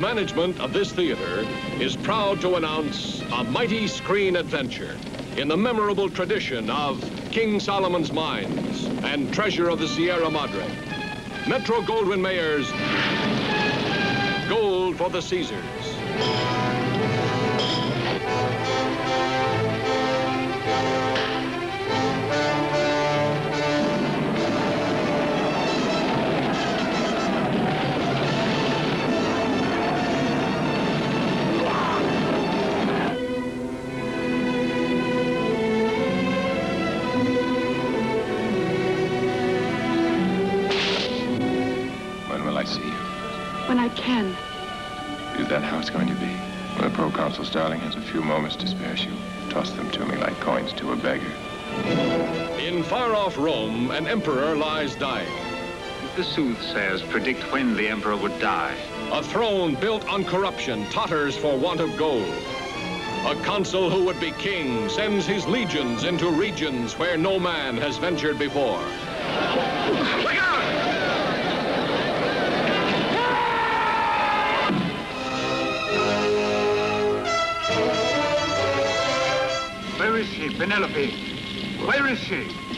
management of this theater is proud to announce a mighty screen adventure in the memorable tradition of King Solomon's Mines and Treasure of the Sierra Madre. Metro Goldwyn Mayer's Gold for the Caesars. When I can. Is that how it's going to be? When the proconsul Starling has a few moments to spare, she'll toss them to me like coins to a beggar. In far-off Rome, an emperor lies dying. The soothsayers predict when the emperor would die. A throne built on corruption totters for want of gold. A consul who would be king sends his legions into regions where no man has ventured before. Where is she, Penelope? Where is she?